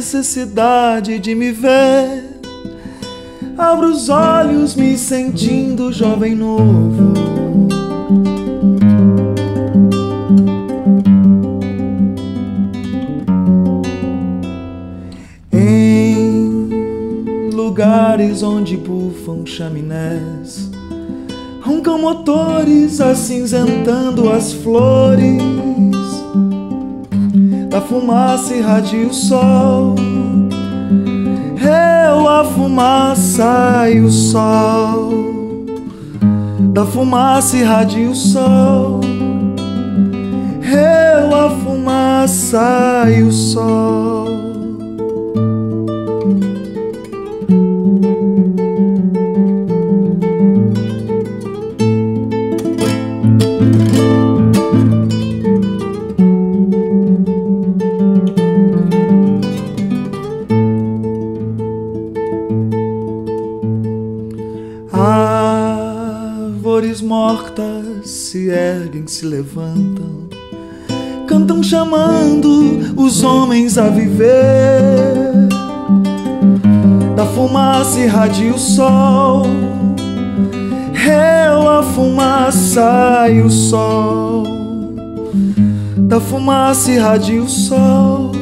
felicidade de me ver. Abro os olhos me sentindo jovem novo. Em lugares onde bufam chaminés, roncam motores acinzentando as flores. Da fumaça irradia o sol. Eu a fumaça e o sol. Da fumaça irradia o sol. Eu a fumaça e o sol. Árvores mortas se erguem, se levantam, cantam chamando os homens a viver. Da fumaça irradia o sol, eu a fumaça e o sol. Da fumaça irradia o sol,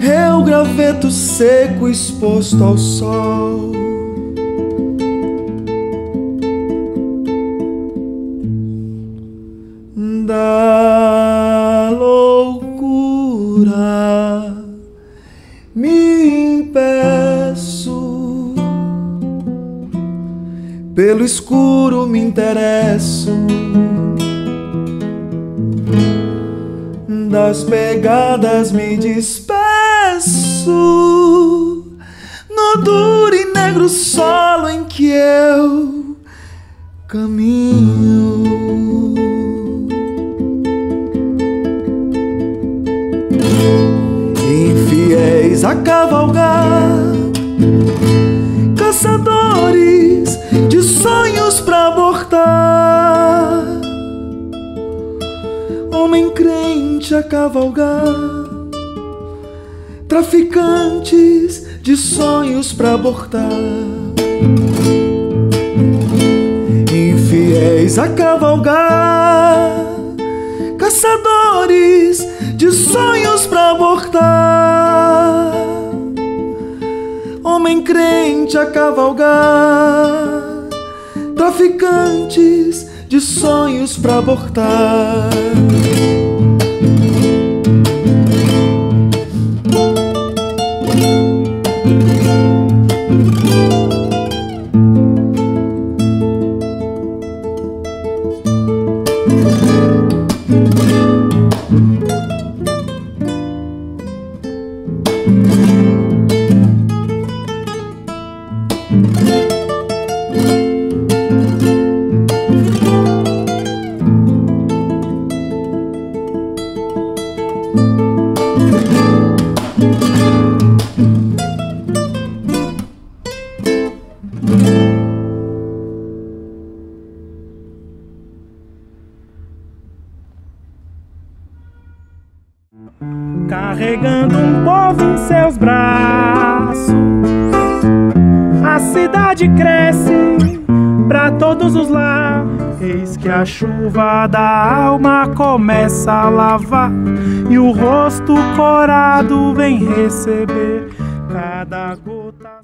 eu graveto seco exposto ao sol. Da loucura me impeço, pelo escuro me interesso, das pegadas me despeço, no duro e negro solo em que eu caminho. A cavalgar, caçadores de sonhos pra abortar, homem crente a cavalgar, traficantes de sonhos pra abortar. Infiéis a cavalgar, Homem crente a cavalgar, traficantes de sonhos pra abortar. Carregando um povo em seus braços. A cidade cresce pra todos os lados. Eis que a chuva da alma começa a lavar e o rosto corado vem receber cada gota.